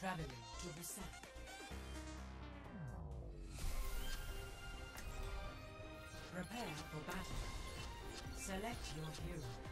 Traveling to the south. Prepare for battle. Select your hero.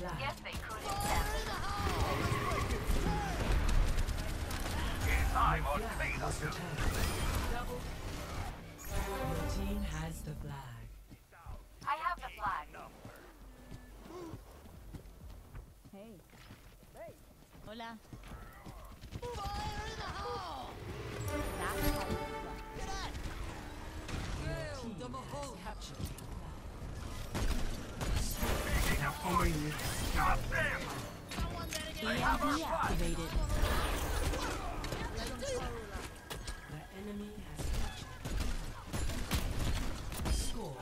Yes, they could Your team has the flag. I have the flag. Hey. Hey. Hola. Activated. The enemy has captured. Score.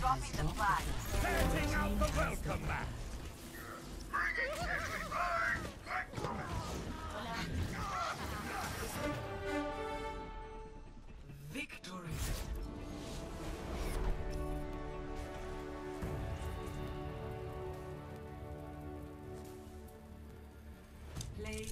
Dropping the flag. Setting out the welcome mat. Victory! Play